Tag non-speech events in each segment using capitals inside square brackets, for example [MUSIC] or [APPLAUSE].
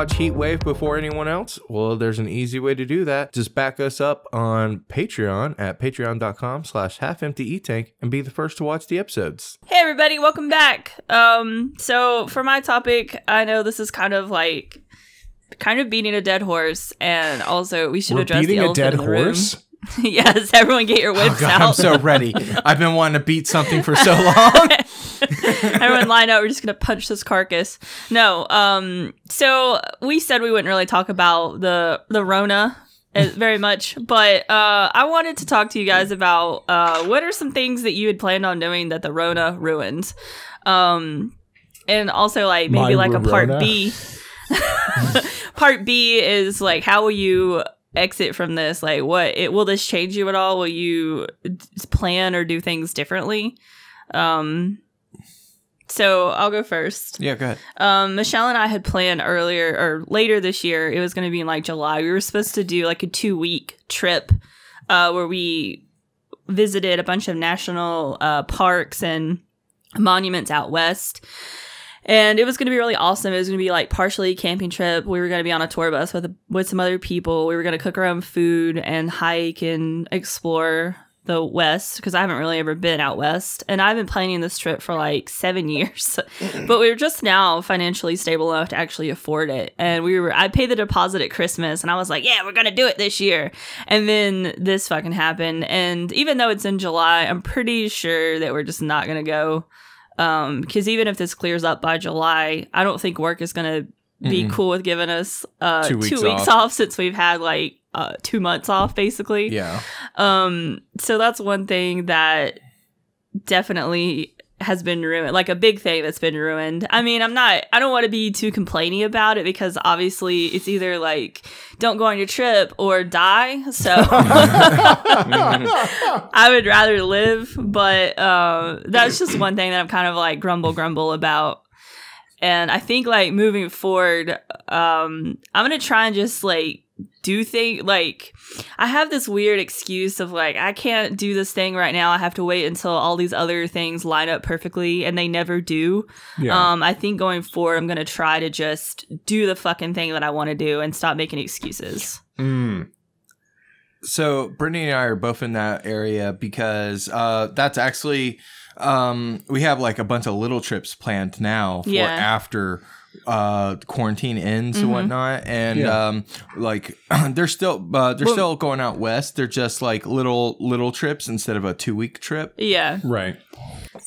watch HEETwave before anyone else? Well, there's an easy way to do that. Just back us up on Patreon at patreon.com slash half empty e-tank and be the first to watch the episodes. Hey everybody, welcome back. Um, so for my topic, I know this is kind of like kind of beating a dead horse, and also we should We're address the beating a dead in the room. horse. [LAUGHS] yes, everyone get your Oh whips God, I'm so ready. [LAUGHS] I've been wanting to beat something for so long. [LAUGHS] everyone line up. We're just gonna punch this carcass. No. Um. So we said we wouldn't really talk about the the Rona. uh, [LAUGHS] Very much, but uh, I wanted to talk to you guys about uh, what are some things that you had planned on doing that the Rona ruined, um, and also like maybe My like a part B. [LAUGHS] part B is like how will you exit from this? Like, what it will this change you at all? Will you plan or do things differently? Um, so I'll go first. yeah, go ahead. Um, Michelle and I had planned earlier or later this year. It was going to be in like July. We were supposed to do like a two week trip, uh, where we visited a bunch of national uh, parks and monuments out west. And it was going to be really awesome. It was going to be like partially a camping trip. We were going to be on a tour bus with with some other people. We were going to cook our own food and hike and explore the west because I haven't really ever been out west. And I've been planning this trip for like seven [LAUGHS] years, but we were just now financially stable enough to actually afford it. And we were I paid the deposit at Christmas, and I was like, yeah, we're gonna do it this year. And then this fucking happened. And even though it's in July, I'm pretty sure that we're just not gonna go um because even if this clears up by july i don't think work is gonna be Mm-mm. cool with giving us uh Two two weeks weeks, off. off. since we've had like uh two months off basically Yeah. um so that's one thing that definitely has been ruined like a big thing that's been ruined i mean i'm not i don't want to be too complaining about it because obviously it's either like don't go on your trip or die so [LAUGHS] I would rather live, but uh, that's just one thing that I'm kind of like grumble grumble about. And I think like moving forward, um, I'm gonna try and just like do things like I have this weird excuse of like I can't do this thing right now. I have to wait until all these other things line up perfectly, and they never do. Yeah. Um, I think going forward, I'm gonna try to just do the fucking thing that I want to do and stop making excuses. Mm. So Brittany and I are both in that area because uh, that's actually um, we have like a bunch of little trips planned now for Yeah. after uh quarantine ends and Mhm. whatnot and Yeah. um like [CLEARS THROAT] they're still uh, they're Well- still going out west they're just like little little trips instead of a two week trip Yeah, Right.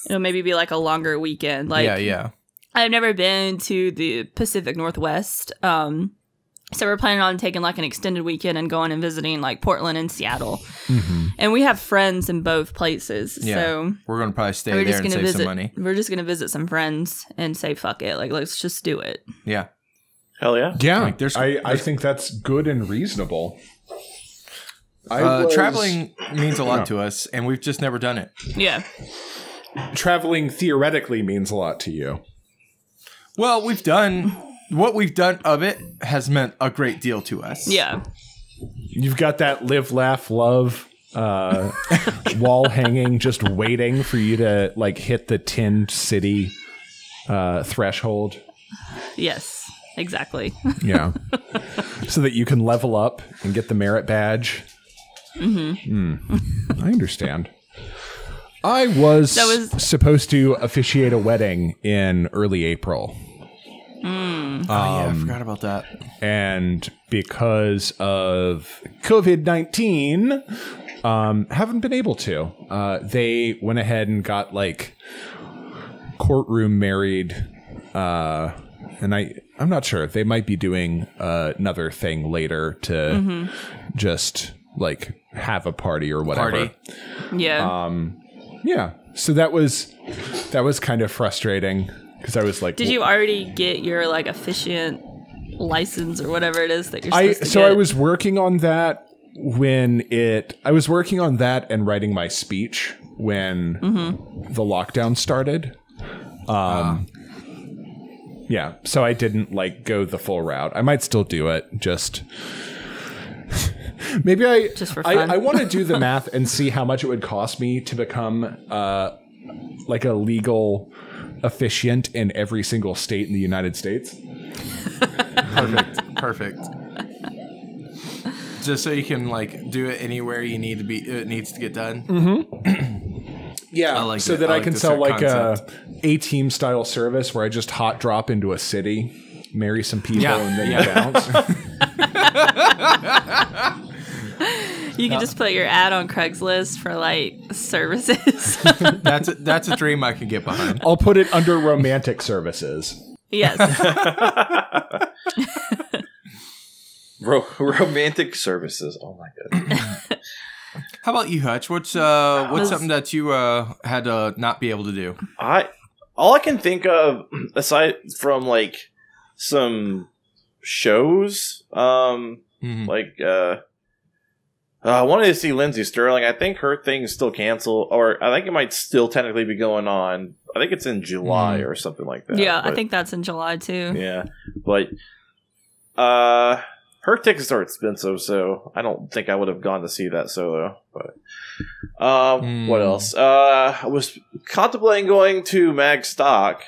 it'll maybe be like a longer weekend. Like yeah yeah I've never been to the Pacific Northwest. Um, so we're planning on taking like an extended weekend and going and visiting like Portland and Seattle. hmm And we have friends in both places. Yeah. So we're gonna probably stay we're there just and gonna save visit. some money We're just gonna visit some friends and say fuck it. Like let's just do it. yeah Hell yeah. Yeah. Like, there's- I, I think that's good and reasonable. Uh, was- traveling means a lot No. to us and we've just never done it Yeah. traveling theoretically means a lot to you. well we've done what we've done of it has meant a great deal to us Yeah. You've got that live, laugh, love uh, [LAUGHS] wall hanging, just waiting for you to like hit the tin city uh, threshold. Yes. Exactly. [LAUGHS] Yeah, so that you can level up and get the merit badge. Mm-hmm. I understand. I was, That was- supposed to officiate a wedding in early April. Oh yeah i forgot about that and because of COVID 19, um, haven't been able to. Uh, they went ahead and got like courtroom married. Uh, and I, I'm not sure. They might be doing uh, another thing later to just like have a party or whatever. Party. Yeah. Yeah. So that was that was kind of frustrating because I was like, Did you already get your like efficient license or whatever it is that you're I to so get? I was working on that when it I was working on that and writing my speech when Mm-hmm. the lockdown started. Um yeah, so I didn't like go the full route. I might still do it, just [LAUGHS] maybe I Just for I, fun. I want to do the [LAUGHS] math and see how much it would cost me to become uh like a legal officiant in every single state in the United States. perfect, perfect. Just so you can like do it anywhere you need to be. It needs to get done. Mm-hmm. [CLEARS THROAT] Yeah, I like so it. that I I, like can sell like of a a team style service where I just hot drop into a city, marry some people, Yeah, and then yeah. bounce. [LAUGHS] [LAUGHS] You can just put your ad on Craigslist for like services. [LAUGHS] That's a, that's a dream I can get behind. I'll put it under romantic services. yes. [LAUGHS] Ro- romantic services. Oh my god. How about you, Hutch? What's uh what's Was- something that you uh had to not be able to do? I all I can think of [CLEARS THROAT] aside from like some shows, um, Mhm. like uh, uh, I wanted to see Lindsey Stirling. I think her thing is still canceled, or I think it might still technically be going on. I think it's in July Mhm. or something like that. yeah, I think that's in July too. Yeah, but uh, her tickets are expensive, so I don't think I would have gone to see that solo. But um, Hmm. what else? Uh, I was contemplating going to Magstock,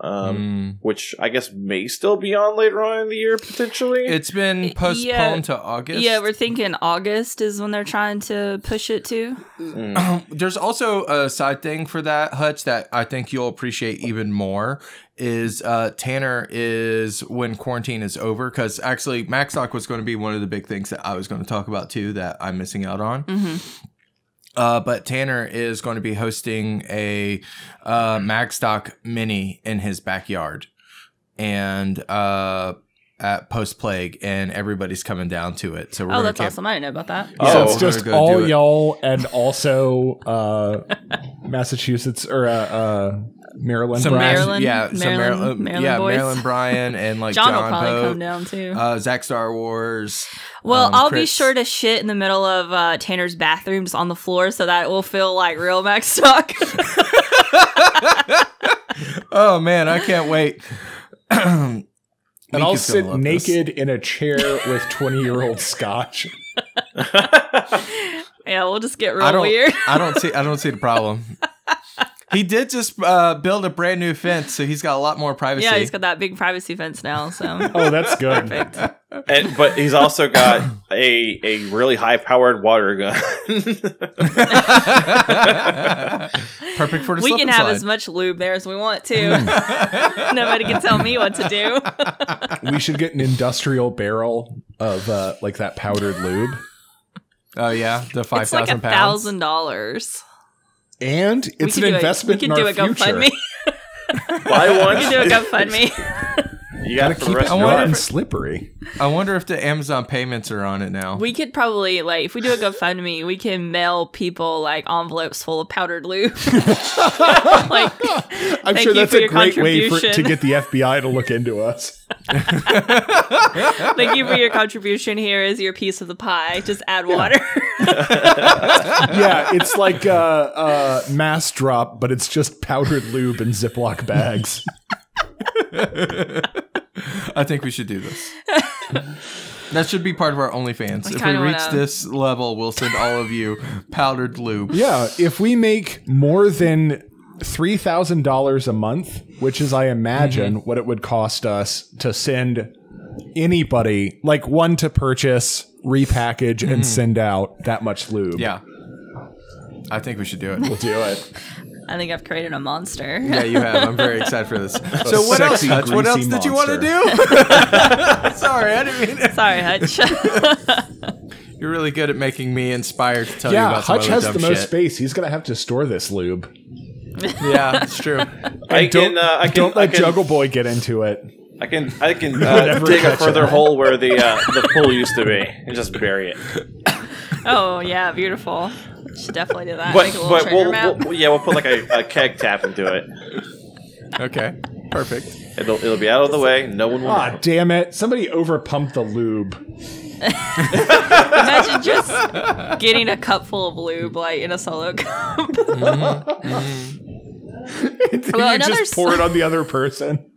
um, Mm. which I guess may still be on later on in the year potentially. It's been postponed Yeah. to August. Yeah, we're thinking August is when they're trying to push it to. Mm. Um, [CLEARS THROAT] There's also a side thing for that, Hutch, that I think you'll appreciate even more. Is uh, Tanner is when quarantine is over because actually Magstock was going to be one of the big things that I was going to talk about too that I'm missing out on. hmm Uh, but Tanner is going to be hosting a uh, Magstock mini in his backyard, and uh, at post plague, and everybody's coming down to it. So we're Oh, gonna that's camp- awesome. I didn't know about that. Oh, so it's just go all it. y'all and also uh, [LAUGHS] Massachusetts or uh, uh, Maryland. Some Brad. Maryland- yeah, some Maryland- uh, Maryland yeah, boys. Maryland Bryan and like John, [LAUGHS] John, will probably Pope, come down too. uh, Zach Star Wars. well, um, I'll be sure to shit in the middle of uh, Tanner's bathroom just on the floor so that it will feel like real Magstock. [LAUGHS] Oh man, I can't wait. [CLEARS THROAT] And I'll Meek is gonna sit love this. naked in a chair with 20 year old scotch. [LAUGHS] yeah, we'll just get real I don't. weird. I don't see. I don't see the problem. He did just uh, build a brand new fence, so he's got a lot more privacy. yeah, he's got that big privacy fence now. So [LAUGHS] Oh, that's good. perfect. and but he's also got a a really high powered water gun. [LAUGHS] Perfect for the We slip can and have slide. as much lube there as we want to. [LAUGHS] Nobody can tell me what to do. We should get an industrial barrel of uh, like that powdered lube. Oh yeah, the five it's like a pounds. thousand dollars. And We it's an do investment A, we in could our do a future. GoFundMe. [LAUGHS] Buy one. we could do a [LAUGHS] GoFundMe. [LAUGHS] You got Gotta keep it rest of your and slippery. I wonder if the Amazon payments are on it now. we could probably like if we do a GoFundMe, we can mail people like envelopes full of powdered lube. [LAUGHS] like I'm sure that's a great way for, to get the FBI to look into us. thank you for your contribution. Here is your piece of the pie. Just add water. [LAUGHS] yeah, it's like uh, uh, Massdrop, but it's just powdered lube in Ziploc bags. [LAUGHS] I think we should do this. [LAUGHS] that should be part of our OnlyFans. if we kinda reach wanna- this level, we'll send all of you powdered lube. Yeah, if we make more than three thousand dollars a month, which is, I imagine, Mm-hmm. what it would cost us to send anybody, like one to purchase, repackage, and send out that much lube. Mm-hmm. Yeah. I think we should do it. we'll do it. [LAUGHS] I think I've created a monster. Yeah, you have. I'm very excited for this. [LAUGHS] So what else? Hutch? What else greasy did you want to do? [LAUGHS] Sorry, I didn't mean it. Sorry, Hutch. [LAUGHS] You're really good at making me inspired to tell you Yeah, about some Hutch other has dumb the most shit. space. He's gonna have to store this lube. Yeah, it's true. I don't can. Uh, I can. don't I let can, Juggle Boy get into it. I can. I can uh, dig a further it. hole where the uh, the pool used to be and just bury it. oh yeah, beautiful. Should definitely do that. But Make a little but treasure we'll, map. we'll yeah we'll put like a, a keg tap into it. Okay, perfect. It'll it'll be out of the way. No one will. Ah, know. damn it! Somebody overpumped the lube. [LAUGHS] Imagine just getting a cup full of lube like in a solo cup. Well, [LAUGHS] you another just pour s- it on the other person.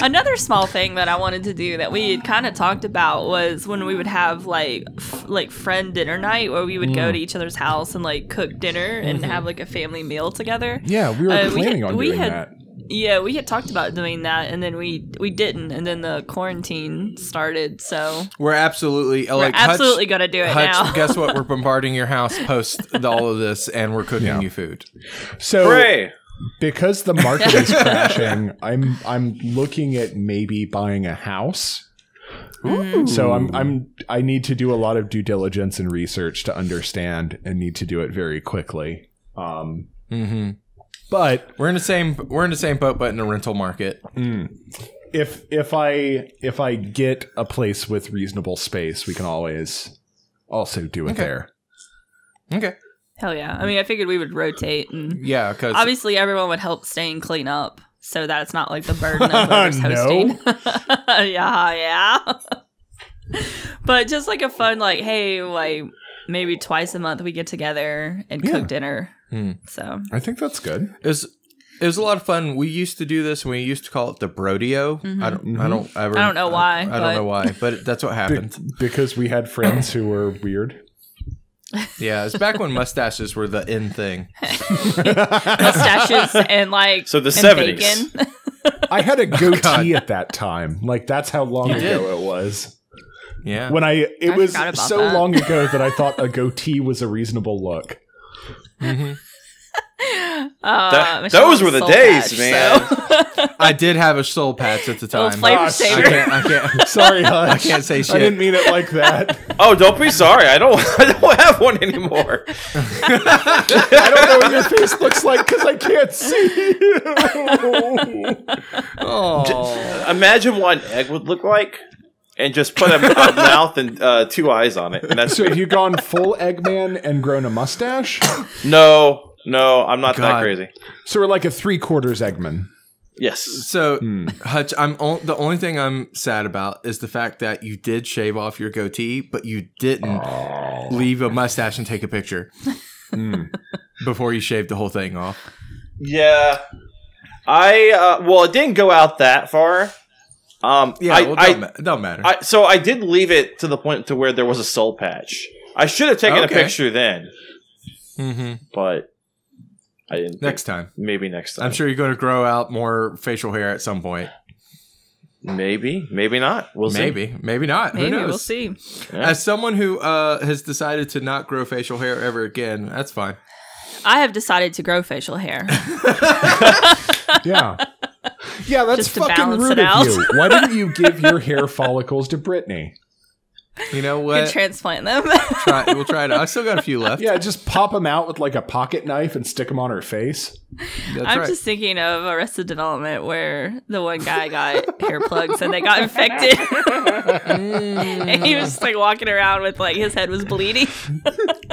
Another small thing that I wanted to do that we had kind of talked about was when we would have like f- like friend dinner night where we would Mm. go to each other's house and like cook dinner and have like a family meal together. Yeah, we were Uh, planning had- on we doing had- that. Yeah, we had talked about doing that, and then we we didn't, and then the quarantine started. So We're absolutely we're like Hutch- absolutely gonna do it Hutch, now. guess what? We're [LAUGHS] bombarding your house post all of this, and we're cooking Yeah. you food. So Hooray! Because the market is [LAUGHS] crashing, I'm I'm looking at maybe buying a house. So I'm I'm I need to do a lot of due diligence and research to understand, and need to do it very quickly. Um, hmm but We're in the same. We're in the same boat, but in the rental market. if if I if I get a place with reasonable space, we can always also do it Okay. there. Okay. Hell yeah! I mean, I figured we would rotate, and Yeah, because obviously everyone would help staying clean up, so that's not like the burden of [LAUGHS] whoever's hosting. [LAUGHS] yeah, yeah. but just like a fun, like, hey, like maybe twice a month we get together and Yeah. cook dinner. Hmm. So I think that's good. it was it was a lot of fun. We used to do this, and we used to call it the Brodeo. I don't. I don't ever. Mm-hmm. I don't know why, I, I don't know why, but that's what Be- happened. because we had friends who were weird. Yeah, it's back when mustaches were the in thing. [LAUGHS] mustaches and like So the and 70s. I had a [LAUGHS] God. goatee at that time. Like that's how long You did. ago it was. Yeah. When I it I was so that. long ago that I thought a goatee was a reasonable look. Mhm. [LAUGHS] Uh, That- those were the days, patch, man. so- [LAUGHS] I did have a soul patch at the time. flavor I can't. I can't. Sorry, Hutch. [LAUGHS] I can't say shit. I didn't mean it like that. [LAUGHS] Oh, don't be sorry. I don't. I don't have one anymore. I don't know what your face looks like because I can't see you. Oh. Imagine what an egg would look like, and just put a, a mouth and uh, two eyes on it. And that's So have you gone full Eggman and grown a mustache? no, no. I'm not that crazy. So we're like a three quarters Eggman. Yes. So, Hutch, I'm on, the only thing I'm sad about is the fact that you did shave off your goatee, but you didn't leave a mustache and take a picture before you shaved the whole thing off. Yeah. I uh, well, it didn't go out that far. Um, Yeah, I, well, don't, ma- don't matter. I, so I did leave it to the point to where there was a soul patch. I should have taken Okay. a picture then, hmm but I didn't. Next time, maybe next time. I'm sure you're going to grow out more facial hair at some point. Maybe, maybe not. We'll see. maybe, maybe not. Who knows? we'll see. Yeah. As someone who uh, has decided to not grow facial hair ever again, that's fine. I have decided to grow facial hair. [LAUGHS] [LAUGHS] Yeah. Yeah, that's Just fucking rude it of you. Why didn't you give your hair follicles to Brittany? You know Could what? transplant them. try, we'll try it. I still got a few left. Yeah, just pop them out with like a pocket knife and stick them on her face. that's I'm right. just thinking of Arrested Development where the one guy got hair plugs and they got infected. and he was just like walking around with like his head was bleeding.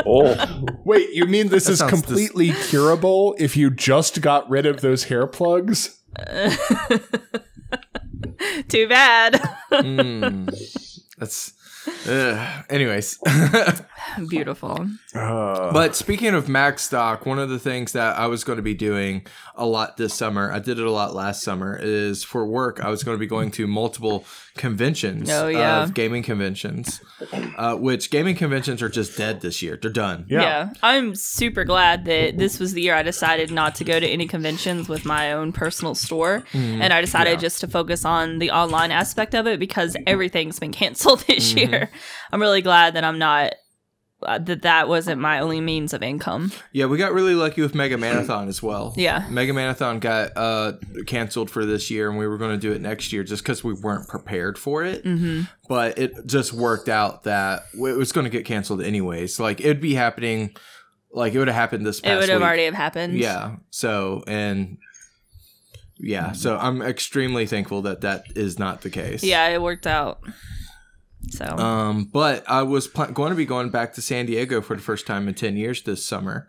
Oh, Wait, you mean this is sounds dis- completely curable if you just got rid of those hair plugs? [LAUGHS] Too bad. Mm. That's. Ugh. Anyways, [LAUGHS] Beautiful. Uh, but speaking of Magstock, one of the things that I was going to be doing a lot this summer, I did it a lot last summer, is for work. I was going to be going to multiple conventions Oh, yeah. of gaming conventions, uh, which gaming conventions are just dead this year. They're done. yeah. Yeah. I'm super glad that this was the year I decided not to go to any conventions with my own personal store. Mm-hmm. and I decided just to focus on the online aspect of it because everything's been canceled [LAUGHS] this Mm-hmm. year. I'm really glad that I'm not. Uh, that that wasn't my only means of income. Yeah, we got really lucky with Mega Marathon as well. Yeah. Mega Marathon got uh, canceled for this year, and we were going to do it next year just because we weren't prepared for it. Mm-hmm. But it just worked out that it was going to get canceled anyways. Like it'd be happening, like it would have happened this past It would have week. already have happened. Yeah. So and yeah, so I'm extremely thankful that that is not the case. Yeah, it worked out. So Um, but I was pl- going to be going back to San Diego for the first time in 10 years this summer.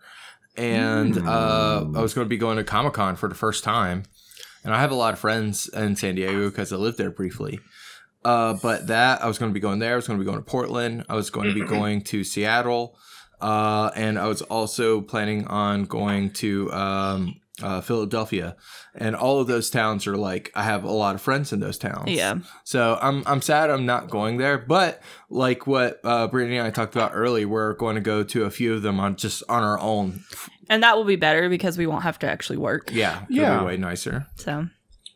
And uh, I was going to be going to Comic Con for the first time. And I have a lot of friends in San Diego because I lived there briefly. Uh, but that, I was going to be going there. I was going to be going to Portland. I was going to be going to Seattle. Uh, and I was also planning on going to um, uh, Philadelphia. And all of those towns are like, I have a lot of friends in those towns. yeah, So I'm I'm sad I'm not going there, but like what uh, Brittany and I talked about earlier, we're going to go to a few of them on just on our own, and that will be better because we won't have to actually work. Yeah, Yeah. be way nicer. So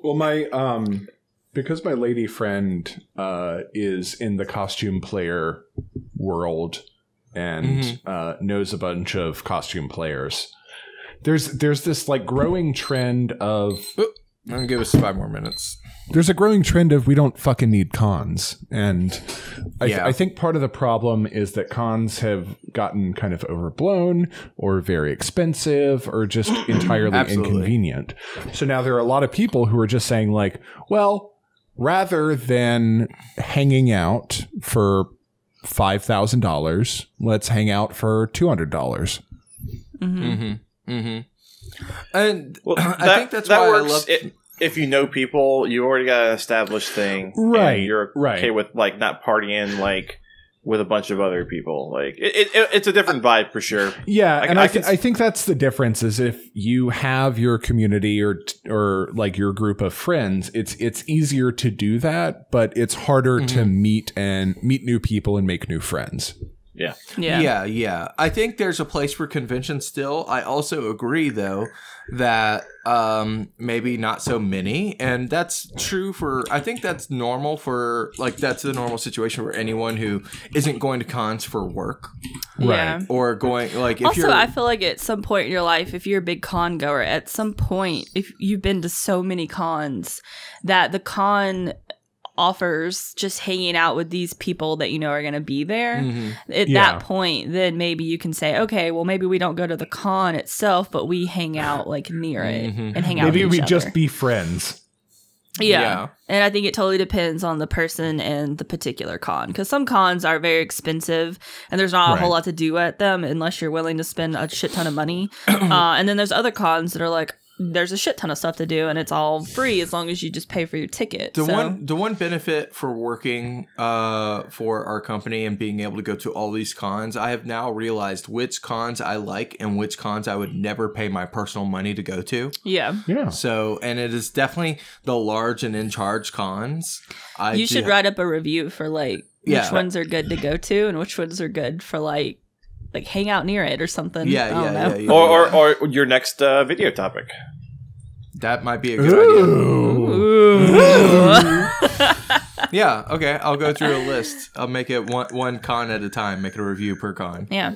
Well, my um, because my lady friend uh is in the costume player world and uh, knows a bunch of costume players. There's there's this like growing trend of I'm gonna give us five more minutes. there's a growing trend of we don't fucking need cons and I, th- Yeah. I think part of the problem is that cons have gotten kind of overblown or very expensive or just [CLEARS THROAT] entirely Absolutely. inconvenient so now there are a lot of people who are just saying like well rather than hanging out for $5000 let's hang out for $200 Mm-hmm. Mm-hmm. Mm-hmm. And Well, [CLEARS THROAT] I think that's that why works. I love. it, if you know people, you already got an established thing, and Right, you're right. okay with like not partying like with a bunch of other people. Like it, it, it's a different vibe for sure. Yeah, I- and I I, can th- I think that's the difference is if you have your community or or like your group of friends, it's it's easier to do that, but it's harder to mm-hmm. meet and meet new people and make new friends. Yeah, yeah, Yeah, yeah. I think there's a place for convention still. I also agree though that um maybe not so many and that's true for I think that's normal for like that's the normal situation for anyone who isn't going to cons for work yeah. or going like if also, you're I feel like at some point in your life, if you're a big con goer, at some point, if you've been to so many cons, that the con offers just hanging out with these people that you know are going to be there. Mhm. At Yeah. that point, then maybe you can say, okay, well, maybe we don't go to the con itself, but we hang out like near it Mhm. and hang out. Maybe with we each just be friends. Yeah. Yeah. And I think it totally depends on the person and the particular con. Because some cons are very expensive and there's not a whole lot to do at them unless you're willing to spend a shit ton of money. [CLEARS THROAT] uh, and then there's other cons that are like, there's a shit ton of stuff to do and it's all free as long as you just pay for your ticket. The so, one the one benefit for working uh for our company and being able to go to all these cons, I have now realized which cons I like and which cons I would never pay my personal money to go to. yeah. Yeah. So, and it is definitely the large and in charge cons. I You should do- write up a review for like Yeah. which ones are good to go to and which ones are good for like like hang out near it or something. Yeah, yeah, yeah, yeah, or, or or your next uh, video topic. that might be a good idea. Ooh. [LAUGHS] Yeah, okay. I'll go through a list. I'll make it one one con at a time. Make it a review per con. yeah.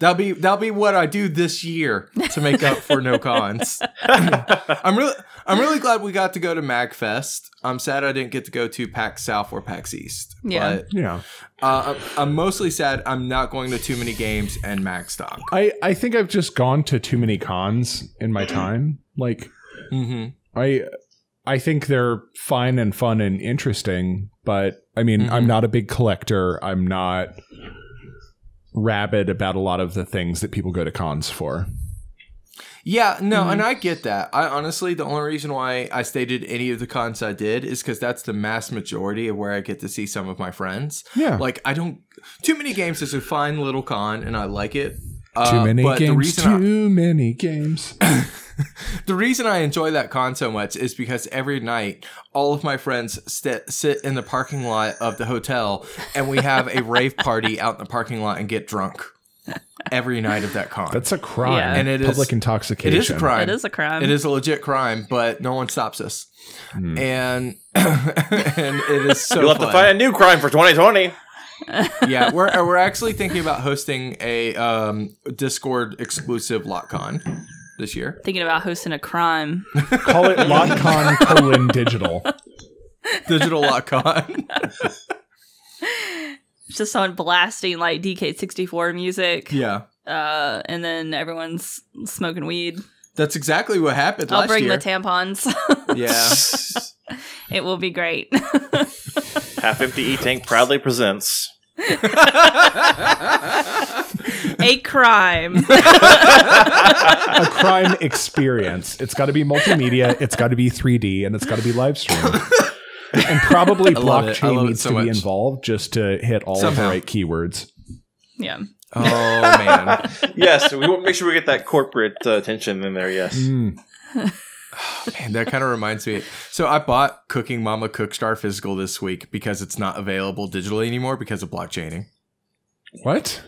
That'll be that'll be what I do this year to make up for no cons. [LAUGHS] [LAUGHS] I'm really I'm really glad we got to go to Magfest. I'm sad I didn't get to go to PAX South or PAX East. Yeah. But Yeah. uh, I'm I'm mostly sad I'm not going to too many games and Magstock. I, I think I've just gone to too many cons in my time. Like Mm-hmm. I I think they're fine and fun and interesting, but I mean, I'm not a big collector. I'm not rabid about a lot of the things that people go to cons for. Yeah, no, and I get that. I honestly, the only reason why I stated any of the cons I did is because that's the mass majority of where I get to see some of my friends. Yeah. Like, I don't. Too many games is a fine little con, and I like it. Too Uh, many but The games. reason, I, Too many games. [LAUGHS] the reason I enjoy that con so much is because every night, all of my friends st- sit in the parking lot of the hotel, and we have a rave party out in the parking lot and get drunk every night of that con. That's a crime. Yeah. And it is- public it intoxication. is a crime. It is a crime. It is a legit crime, but no one stops us. Hmm. And [LAUGHS] and it is so You'll have to find a new crime for 2020. yeah, we're we're actually thinking about hosting a um, Discord exclusive LotCon this year. Thinking about hosting a crime. Call it LotCon [LAUGHS] colon digital. Digital LotCon. Just on blasting like DK64 music. yeah, Uh, and then everyone's smoking weed. that's exactly what happened I'll last bring year. the tampons. yeah, [LAUGHS] it will be great. [LAUGHS] Half Empty E Tank proudly presents. [LAUGHS] a crime. A crime experience. It's got to be multimedia. It's got to be 3D, and it's got to be live streamed. And probably [LAUGHS] love it. I blockchain needs so to be involved just to hit all of Somehow. the right keywords. yeah. oh man, [LAUGHS] yes, we want to make sure we get that corporate uh, attention in there. Yes. Mm. [LAUGHS] man, that kind of reminds me. So I bought Cooking Mama Cookstar physical this week because it's not available digitally anymore because of blockchaining. What?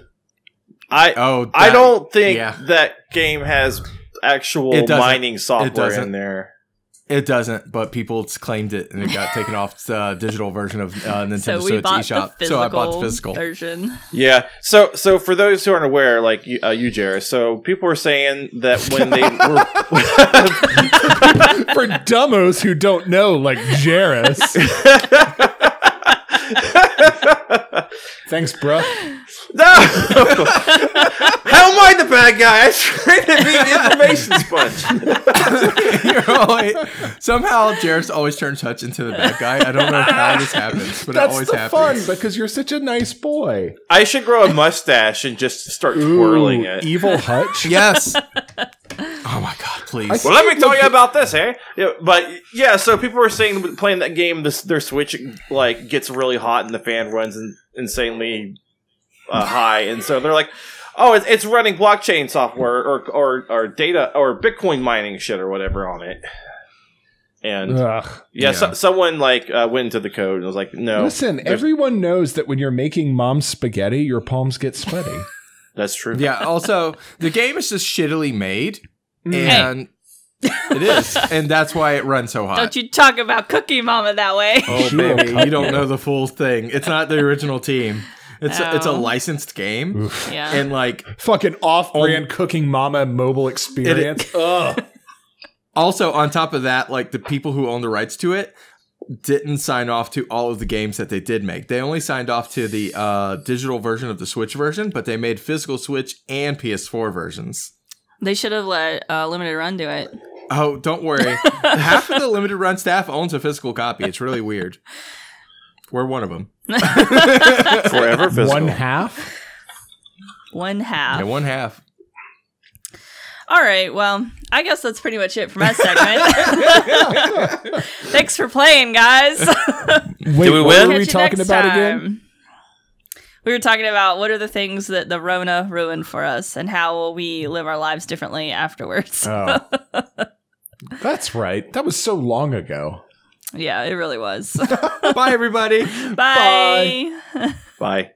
I Oh, I don't think yeah. that game has actual It mining software in there. It doesn't, but people claimed it and it got taken off the digital version of uh, [LAUGHS] Nintendo So Switch eShop. So I bought the physical. version. Yeah. So so for those who aren't aware, like you, uh, you Jairus, so people were saying that when they [LAUGHS] were For dumbos who don't know, like Jairus. [LAUGHS] Thanks, bro. No! [LAUGHS] How am I the bad guy? I tried to be the information sponge. [LAUGHS] You're always, somehow Jairus always turns Hutch into the bad guy. I don't know how this happens, but it That's always the happens. fun because you're such a nice boy. I should grow a mustache and just start twirling it. Evil Hutch. Yes. My god, please. Well, let me tell you about this, eh? Yeah, but yeah, so people were saying playing that game, this their Switch like gets really hot and the fan runs in, insanely uh, high, and so they're like, "Oh, it's, it's running blockchain software or, or or data or Bitcoin mining shit or whatever on it." And Ugh. yeah, So, someone like uh, went into the code and was like, "No, Listen, everyone knows that when you're making mom's spaghetti, your palms get sweaty. [LAUGHS] that's true." Yeah, also, the game is just shittily made, Mm. and it is. And that's why it runs so hot. Don't you talk about Cookie Mama that way. Oh baby, you don't know the full thing. It's not the original team. It's a, it's a Oh. licensed game, Yeah. and like Fucking off-brand cooking mama mobile experience. [LAUGHS] Ugh. also on top of that, like the people who own the rights to it didn't sign off to all of the games that they did make. They only signed off to the uh, digital version of the Switch version, but they made physical Switch and PS4 versions. They should have let uh, Limited Run do it. Oh, don't worry. [LAUGHS] Half of the limited run staff owns a physical copy. It's really weird. We're one of them. [LAUGHS] Forever physical. One half. One half. Yeah, one half. All right. Well, I guess that's pretty much it for my segment. [LAUGHS] Thanks for playing, guys. Wait, we what win? were we talking about time. again? We were talking about what are the things that the Rona ruined for us, and how will we live our lives differently afterwards. Oh. [LAUGHS] That's right. That was so long ago. yeah, it really was. [LAUGHS] Bye, everybody. Bye. Bye.